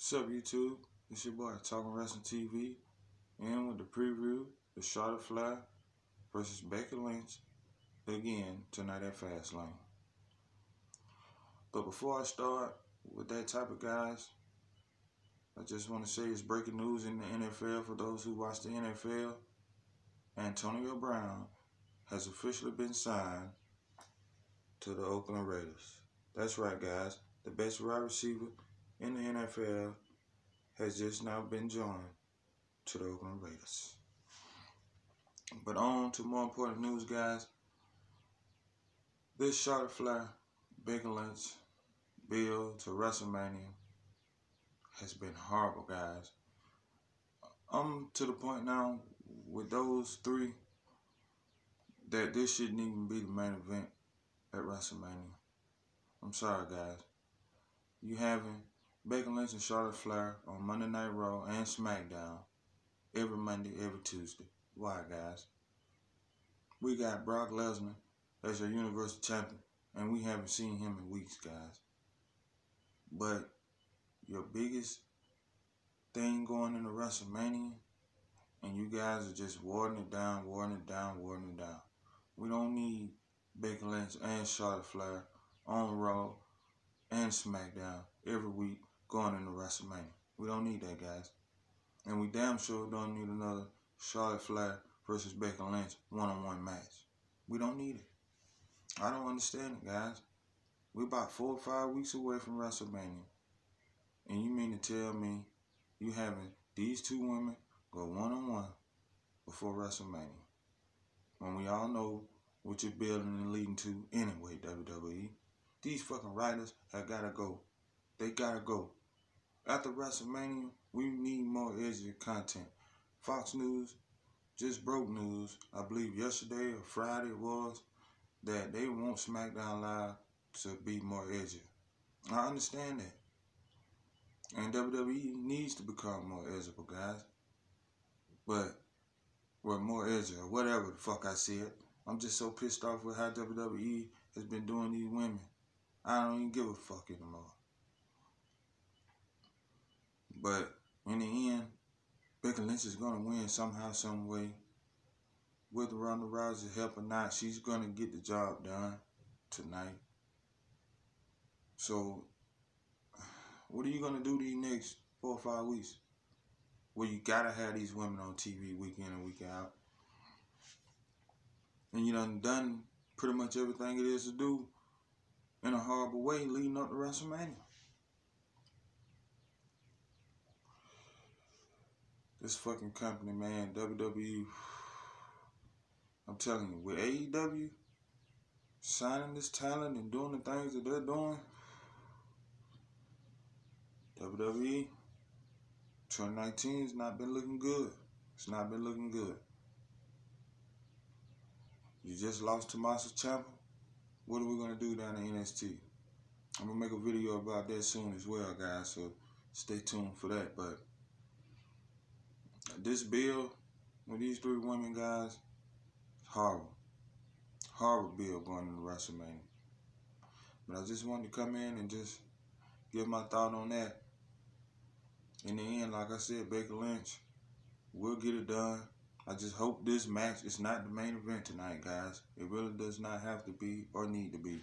What's up, YouTube? It's your boy, Talking Wrestling TV, and with the preview, the Charlotte Flair versus Becky Lynch, again, tonight at Fastlane. But before I start with that type of guys, I just want to say it's breaking news in the NFL for those who watch the NFL. Antonio Brown has officially been signed to the Oakland Raiders. That's right, guys. The best wide receiver in the NFL has just now been joined to the Oakland Raiders. But on to more important news, guys. This Charlotte Flair, Becky Lynch, Bill to WrestleMania has been horrible, guys. I'm to the point now with those three that this shouldn't even be the main event at WrestleMania. I'm sorry, guys. You having Becky Lynch and Charlotte Flair on Monday Night Raw and SmackDown every Monday, every Tuesday. Why, guys? We got Brock Lesnar as your Universal Champion, and we haven't seen him in weeks, guys. But your biggest thing going into WrestleMania, and you guys are just watering it down, watering it down, watering it down. We don't need Becky Lynch and Charlotte Flair on Raw and SmackDown every week going into WrestleMania. We don't need that, guys. And we damn sure don't need another Charlotte Flair versus Becky Lynch one-on-one match. We don't need it. I don't understand it, guys. We're about four or five weeks away from WrestleMania. And you mean to tell me you having these two women go one-on-one before WrestleMania? When we all know what you're building and leading to anyway, WWE. These fucking writers have gotta go. They gotta go. After WrestleMania, we need more edgy content. Fox News just broke news, I believe yesterday or Friday it was, that they want SmackDown Live to be more edgy. I understand that. And WWE needs to become more edgeable, guys. But, well, more edgy or whatever the fuck I said. I'm just so pissed off with how WWE has been doing these women. I don't even give a fuck anymore. But in the end, Becky Lynch is gonna win somehow, some way. Whether Ronda Rousey help or not, she's gonna get the job done tonight. So, what are you gonna do these next four or five weeks? Where you gotta have these women on TV week in and week out. And you done done pretty much everything it is to do in a horrible way leading up to WrestleMania. This fucking company, man, WWE. I'm telling you, with AEW signing this talent and doing the things that they're doing, WWE 2019 has not been looking good. It's not been looking good. You just lost to Tommaso Ciampa. What are we gonna do down in NXT? I'm gonna make a video about that soon as well, guys. So stay tuned for that. But this bill with these three women, guys, horrible. Horrible bill going into WrestleMania. But I just wanted to come in and just give my thought on that. In the end, like I said, Becky Lynch we'll get it done. I just hope this match is not the main event tonight, guys. It really does not have to be or need to be.